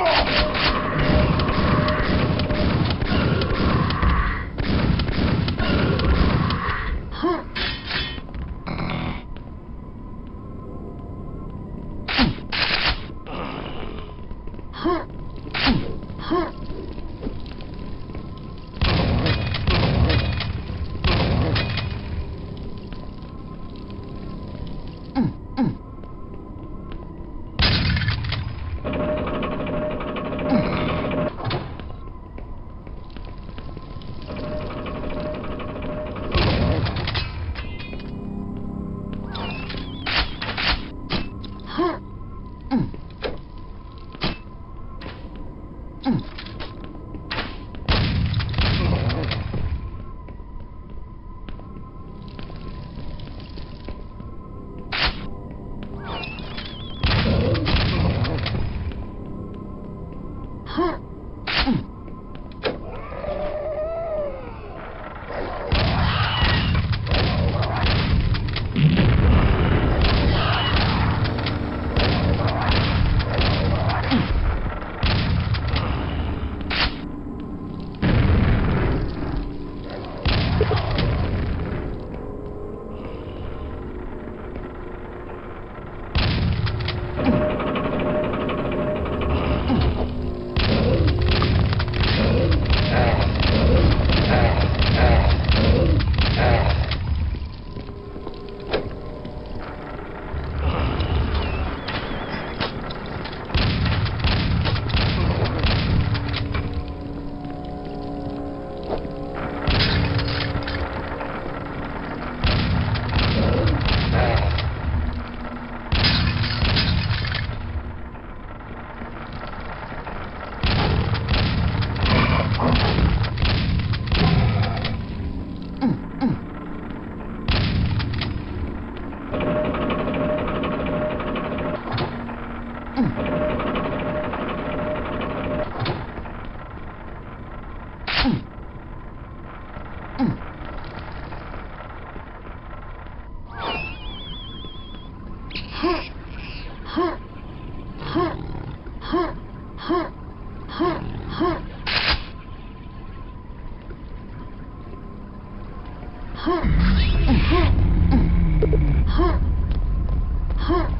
Oh! は。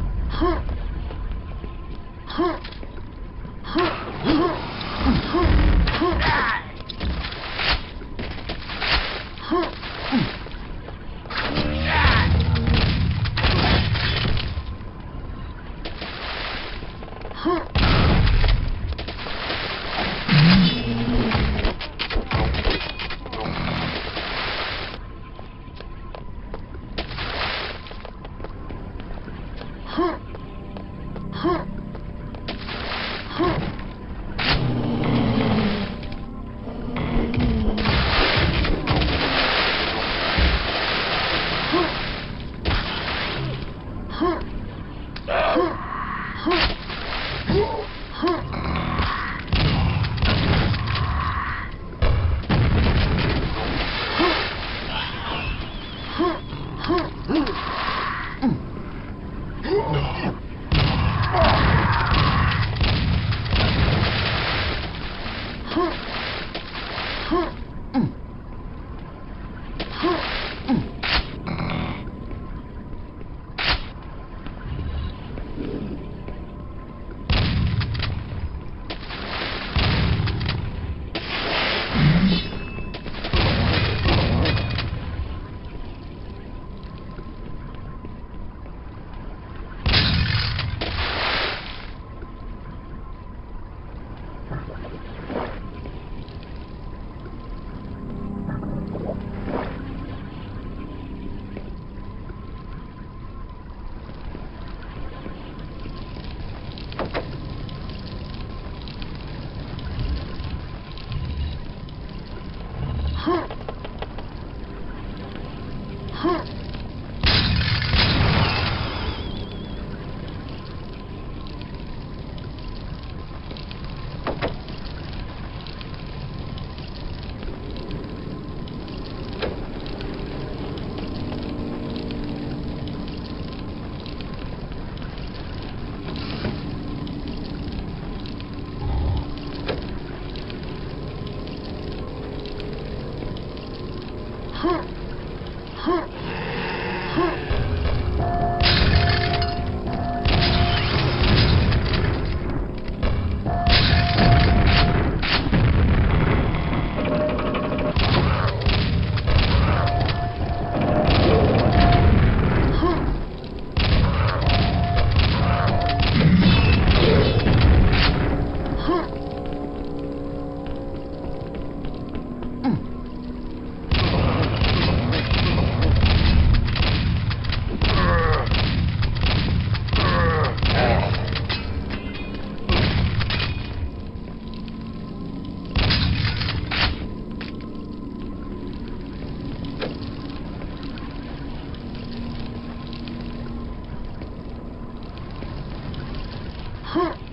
哼。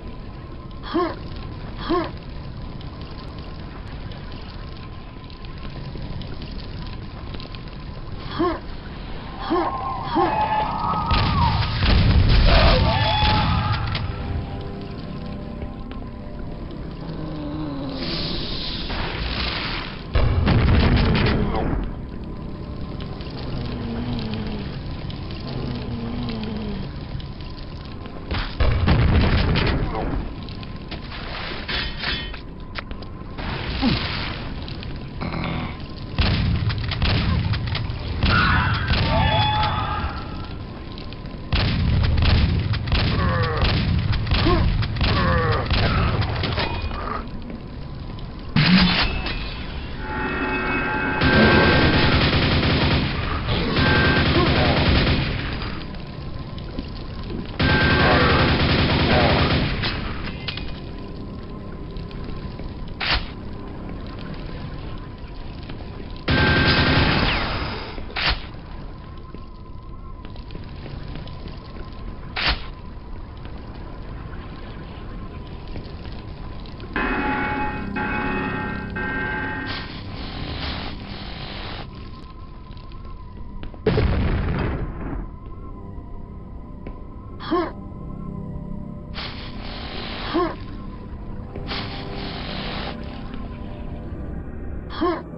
は。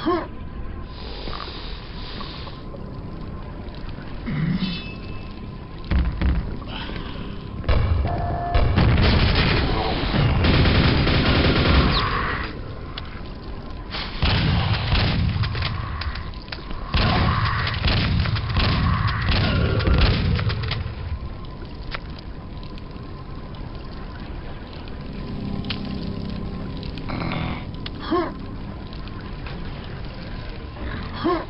哼。は。